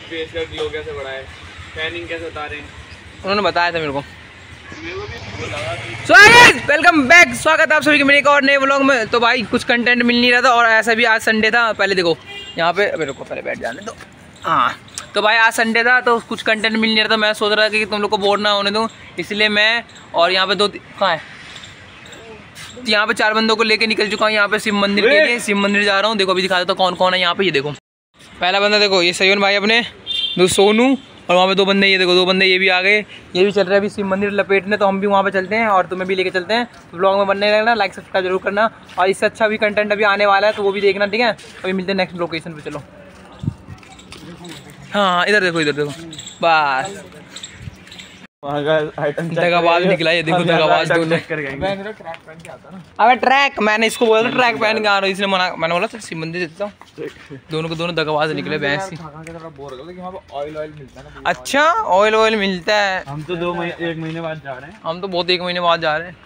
Face का glow कैसे बढ़ाए? टैनिंग कैसे उतारे? उन्होंने बताया था मेरे को। स्वागत! वेलकम बैक स्वागत है आप सभी के मेरे एक और नए व्लॉग में। तो भाई कुछ कंटेंट मिल नहीं रहा था और ऐसा भी आज संडे था। पहले देखो यहाँ पे मेरे को पहले बैठ जाने दो। हाँ तो भाई आज संडे था तो कुछ कंटेंट मिल नहीं रहा था। मैं सोच रहा था कि तुम लोग को बोर ना होने दूँ। इसलिए मैं और यहाँ पे दो कहाँ है? यहाँ पे चार बंदों को लेके निकल चुका हूँ। यहाँ पे शिव मंदिर के लिए। शिव मंदिर जा रहा हूँ। देखो अभी दिखा देता हूँ कौन कौन है यहाँ पे। ये देखो। पहला बंदा देखो, ये सयोन भाई अपने दो सोनू, और वहाँ पे दो बंदे ये देखो, दो बंदे ये भी आ गए। ये भी चल रहे हैं अभी, शिव मंदिर लपेटने तो हम भी वहाँ पे चलते हैं, और तुम्हें भी लेके चलते हैं। तो ब्लॉग में बनने लगना लाइक सब्सक्राइब ज़रूर करना, और इससे अच्छा भी कंटेंट अभी आने वाला है तो वो भी देखना, ठीक है? अभी मिलते हैं नेक्स्ट लोकेशन पर चलो। हाँ इधर देखो इधर देखो। बस। दगाबाज निकला ये देखो दगाबाज दोनों अबे ट्रैक मैंने इसको बोला ट्रैक पहन के आ रहा इसने मना मैंने बोला था मंदिर देता हूँ। दोनों को दोनों दगाबाज निकले भैंस ही। ऑयल ऑयल मिलता है ना अच्छा ऑयल ऑयल मिलता है। हम तो दो महीने एक महीने बाद जा रहे हैं। हम तो बहुत एक महीने बाद जा रहे हैं।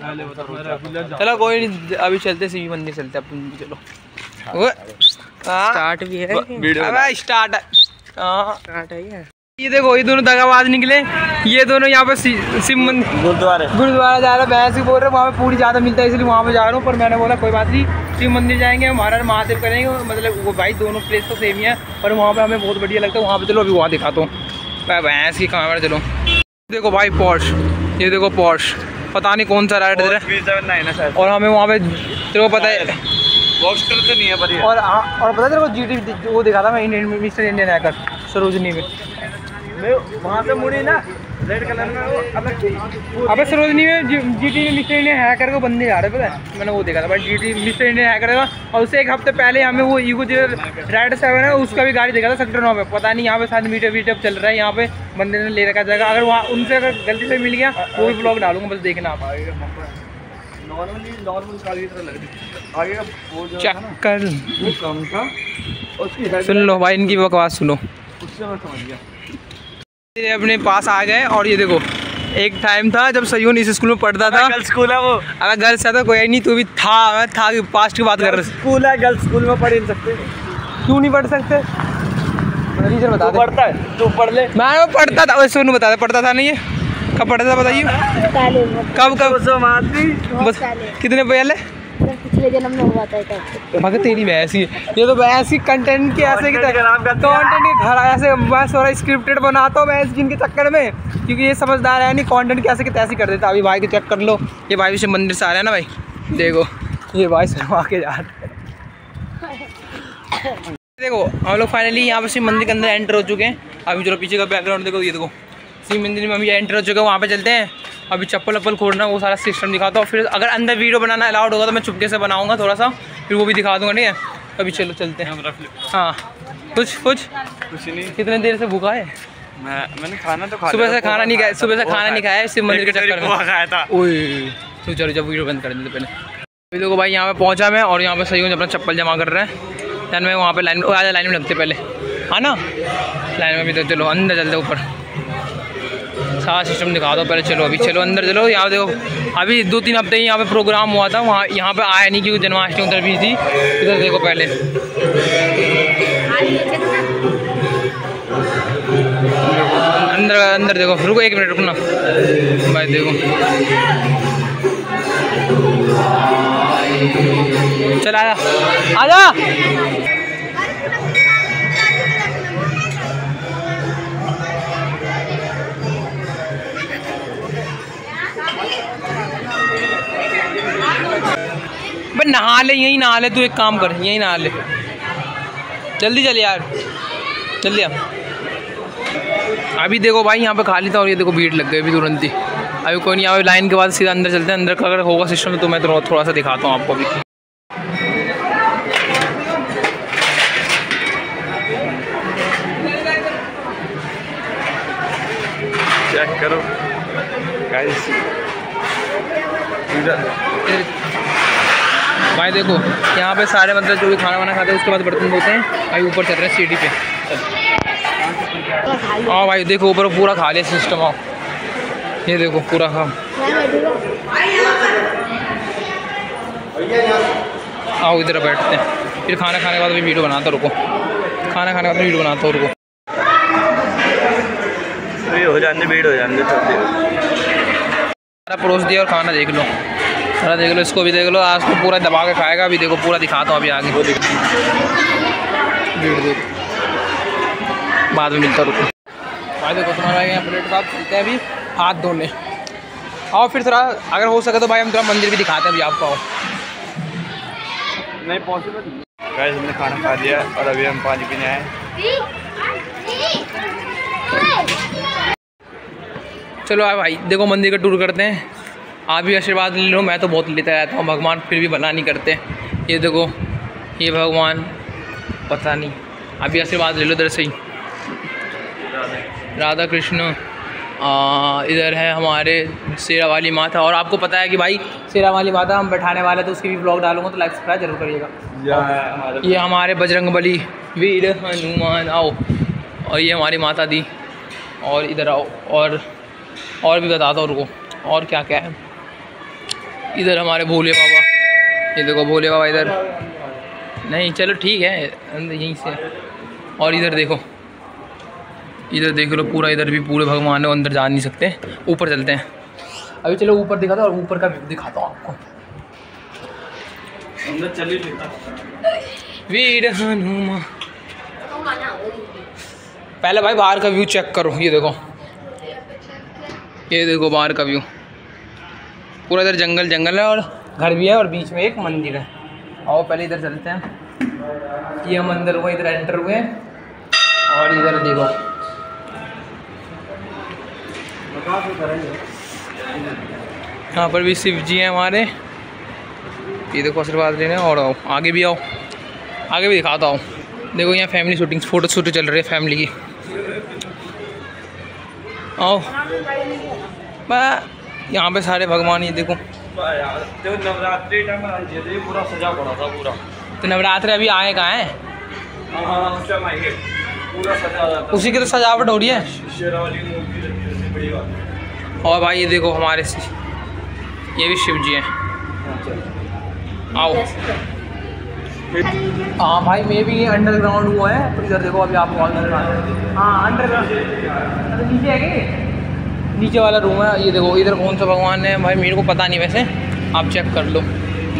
जा चलो कोई नहीं अभी चलते शिव मंदिर चलते अपन भी चलो। स्टार्ट भी है। स्टार्ट स्टार्ट है ये देखो ये दोनों दगाबाज निकले। ये दोनों यहाँ पे मंदिर गुरुद्वारे। गुरुद्वारा जा रहा है भैंस बोल रहे हैं वहाँ पे पूरी ज़्यादा मिलता है इसलिए वहाँ पे जा रहा हूँ पर मैंने बोला कोई बात नहीं शिव मंदिर जाएँगे हम हर महादेव करेंगे मतलब वो भाई दोनों प्लेस तो सेम ही है पर वहाँ पे हमें बहुत बढ़िया लगता है वहाँ पे चलो अभी वहाँ दिखाता हूँ। भाई भैंस की कैमरा चलो। देखो भाई पॉर्श ये देखो पॉर्श पता नहीं कौन सा राइड है। और हमें वहाँ पे तेरे को पता है तो नहीं है पर और हाँ, और पता है तेरे को जी वो दिखा था मैं Indian mister Indian hacker Sarojini में। मैं वहाँ से मुड़ी ना रेड कलर में वो अलग थी अबे सरोजनी में G T mister Indian hacker को बंदे जा रहे पता है? मैंने वो देखा था भाई जी टी मिस्टर इंडियन हैकर का और उससे एक हफ़्ते पहले हमें वो ईगो जो रेड सेवन है उसका भी गाड़ी देखा था सेक्टर नौ में। पता नहीं यहाँ पे शायद मीटअप वीटअप चल रहा है यहाँ पे बंदे ने ले रखा जाएगा। अगर वहाँ उनसे अगर गलती से मिल गया वो भी ब्लॉग डालूँगा बस देखना आप। नॉर्मली नॉर्मल कार की तरह लग रही आगे का वो जो चक्कर। वो कम था सुन लो भाई इनकी बकवास सुनो। उससे मैं समझ गया। ये अपने पास आ गए और ये देखो एक टाइम था जब सयून इस स्कूल में पढ़ता था। गर्ल्स स्कूल है वो। अगर घर से था कोई नहीं तू भी था मैं था कि पास्ट की बात कर रहा स्कूल है गर्ल्स स्कूल में पढ़ ही नहीं सकते। क्यों नहीं पढ़ सकते? रीजन बता तू दे। पढ़ता है तू पढ़ ले। मैं वो पढ़ता था वैसे सोनू बता पढ़ता था नहीं ये। कब पढ़ता था बताइए। कब कब? बस कितने पहले पिछले जन्म में हुआ था मगर तेरी वैसी ये तो वैसी कंटेंट की ऐसे की। कंटेंट के घर ऐसे बस थोड़ा स्क्रिप्टेड बनाता हूँ मैं इस जिनके चक्कर में। क्योंकि ये समझदार है नहीं कंटेंट कैसे के तैसे कर देता। अभी भाई को चेक कर लो। ये भाई विषय मंदिर से आ रहा है ना भाई? देखो ये भाई शर्मा के जा रहे देखो हम लोग फाइनली यहाँ पे शिव मंदिर के अंदर एंटर हो चुके हैं। अभी चलो पीछे का बैकग्राउंड देखो ये देखो। शिव मंदिर में ये एंटर हो चुके हैं वहाँ पे चलते हैं। अभी चप्पल वप्पल खोलना वो सारा सिस्टम दिखाता हूँ। फिर अगर अंदर वीडियो बनाना अलाउड होगा तो मैं चुपके से बनाऊँगा थोड़ा सा फिर वो भी दिखा दूँगा ठीक है? अभी चलो चलते हैं। हाँ। कुछ कुछ? कुछ नहीं। कितने देर से भूखा है? मैं मैंने खाना तो खा सुबह से खाना नहीं खाया सुबह से खाना नहीं खाया शिव मंदिर के चक्कर में। खाया था। तो चलो जब वीडियो बंद कर देते पहले। अभी देखो भाई यहाँ पे पहुँचा मैं और यहाँ पे सही हूँ अपना चप्पल जमा कर रहे हैं। दैन मैं वहाँ पे लाइन आजा लाइन में लगते पहले। हाँ ना? लाइन में भी तो चलो अंदर चलते ऊपर। सारा सिस्टम दिखा दो, पहले चलो अभी, चलो अंदर चलो, यहाँ देखो, अभी दो तीन हफ़्ते ही यहाँ पे प्रोग्राम हुआ था, वहाँ, यहाँ पे आया नहीं क्योंकि जन्माष्टमी उधर भी थी, इधर देखो पहले। अंदर अंदर देखो, रुको एक मिनट, रुकना। भाई देखो। चल आजा। आजा। भाई नहा ले, यहीं नहा ले, तू एक काम कर, यहीं नहा ले। जल्दी चल यार जल्दी अभी देखो भाई, यहाँ पे खाली था और ये देखो भीड़ लग गई अभी तुरंत ही। अभी कोई नहीं यहाँ लाइन के बाद सीधा अंदर चलते हैं। अंदर का अगर होगा सिस्टम तो मैं थोड़ा सा दिखाता हूँ आपको अभी। चेक करो। भाई देखो यहाँ पे सारे मतलब जो भी खाना वाना खाते हैं उसके बाद बर्तन धोते हैं। भाई ऊपर चल रहे हैं सीढ़ी पे। हाँ भाई देखो ऊपर पूरा खा लिया सिस्टम आओ। ये देखो पूरा खा। आओ इधर बैठते हैं। फिर खाना खाने के बाद भी वीडियो बनाता रुको। खाना खाने के बाद वीडियो बनाता हूँ रुको। हो जाने भीड़ हो जाने थोड़ी परोस दिया और खाना देख लो। सारा देख लो इसको भी देख लो आज तो पूरा दबा के खाएगा अभी देखो पूरा दिखाता हूँ अभी आगे। वो देखो। बाद में मिलता रुको। भाई देखो तुम्हारा यहाँ प्लेट साथ चलते हैं अभी हाथ धोने। आओ फिर थोड़ा अगर हो सके तो भाई हम थोड़ा मंदिर भी दिखाते हैं अभी आपको नहीं पॉसिबल गाइस हमने खाना खा लिया और अभी हम पानी पीने आए चलो आ भाई देखो मंदिर का टूर करते हैं। आप भी आशीर्वाद ले लो मैं तो बहुत लेता रहता हूँ भगवान फिर भी भला नहीं करते। ये देखो ये भगवान पता नहीं। अभी आशीर्वाद ले लो इधर से ही। राधा कृष्ण इधर है हमारे शेरा वाली माता। और आपको पता है कि भाई शेरा वाली माता हम बैठाने वाले तो उसकी भी ब्लॉग डालूँगा तो लाइक सब्सक्राइब ज़रूर करिएगा। ये हमारे बजरंग बली वीर हनुमान आओ। और ये हमारी माता दी। और इधर आओ और और भी बताता हूँ रुको। और क्या क्या है? इधर हमारे भोले बाबा। ये देखो भोले बाबा इधर। नहीं चलो ठीक है यहीं से। और इधर देखो। इधर देख लो पूरा इधर भी पूरे भगवान है अंदर जा नहीं सकते। ऊपर चलते हैं। अभी चलो ऊपर दिखाता और ऊपर का व्यू दिखाता हूँ आपको। अंदर चल वीर हनुमान पहले भाई बाहर का व्यू चेक करो ये देखो। ये देखो बाहर का व्यू पूरा इधर जंगल जंगल है और घर भी है और बीच में एक मंदिर है। आओ पहले इधर चलते हैं। ये हम अंदर हुए, इधर एंटर हुए। और इधर देखो। यहाँ पर भी शिव जी हैं हमारे। ये देखो आशीर्वाद लेने और आओ, आगे भी आओ। आगे भी दिखाता हूँ। देखो यहाँ फैमिली शूटिंग फ़ोटो शूट चल रही है फैमिली की। आओ। यहाँ पे सारे भगवान ये देखो। नवरात्रि टाइम ये तो पूरा सजा पड़ा था पूरा। तो नवरात्र अभी आए कहाँ हैं? हाँ उस सजा जाता उसी की तो सजावट हो रही है। शेरा वाली मूर्ति रखी है, उससे बड़ी बात है। और भाई ये देखो हमारे से ये भी शिव जी हैं आओ। हाँ भाई मे भी अंडरग्राउंड हुआ है तो इधर देखो अभी आपको अंडरग्राउंड हाँ। अंडरग्राउंड नीचे है नीचे वाला रूम है, ये देखो, इधर कौन सा भगवान है? भाई, मेरे को पता नहीं वैसे। आप चेक कर लो।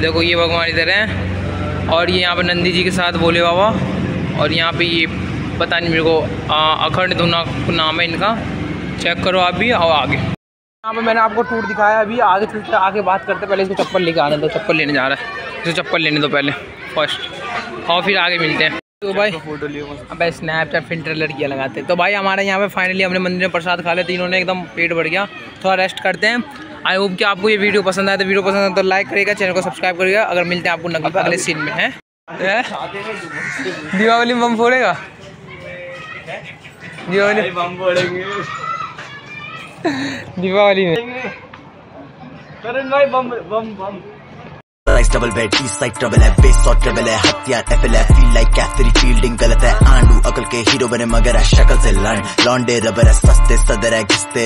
देखो, ये भगवान इधर है। और ये यहाँ पर नंदी जी के साथ भोले बाबा। और यहाँ पे ये, पता नहीं मेरे को अखंड धुना नाम है इनका। चेक करो आप भी और आगे। यहाँ पे मैंने आपको टूर दिखाया अभी। आगे चलते आगे बात करते पहले इसको चप्पल लेके आने दो। चप्पल लेने जा रहा है। इसको चप्पल लेने दो पहले फ़र्स्ट और फिर आगे मिलते हैं। तो भाई फ़ोटो लिए अब स्नैपचैट फ़िल्टर लड़कियाँ लगाते हैं। तो भाई हमारे यहाँ पे फाइनली हमने मंदिर में प्रसाद खा लिया तीनों ने एकदम पेट भर गया। थोड़ा रेस्ट करते हैं। आई होप कि आपको ये वीडियो पसंद आया तो वीडियो पसंद आया तो लाइक करिएगा चैनल को सब्सक्राइब करिएगा। अगर मिलते हैं आपको नग- अगले सीन में है? दीपावली में बम फोड़ेगा? दीपावली बम फोड़ेंगे। दीपावली में। Bomb bomb bomb. Rice double bed east side trouble है बेस और ट्रबल है हथियार एफिल है फील लाइक कैफरी फील्डिंग गलत है, आंडू अकल के हीरो बने, मगर है शक्ल से लंड लॉन्डे रबर है सस्ते सदर है, घिसते